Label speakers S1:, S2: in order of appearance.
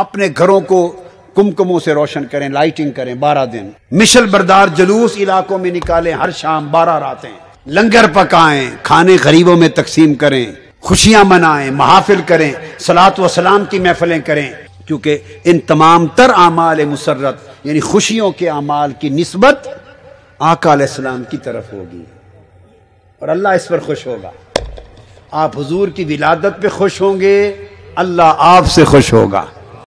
S1: اپنے گھروں کو کمکموں سے روشن کریں، لائٹنگ کریں بارہ دن۔ مشل بردار جلوس علاقوں میں نکالیں ہر شام بارہ راتیں۔ لنگر پکائیں، کھانے غریبوں میں تقسیم کریں۔ خوشیاں منائیں، محافل کریں سلاد و سلام کی محفلیں کریں۔ کیونکہ ان تمام تر اعمال مسرت یعنی خوشیوں کے اعمال کی نسبت آقا علیہ السلام کی طرف ہوگی۔ اور اللہ اس پر خوش ہوگا۔ آپ حضور کی ولادت پہ خوش ہوں گے، اللہ آپ سے خوش ہوگا۔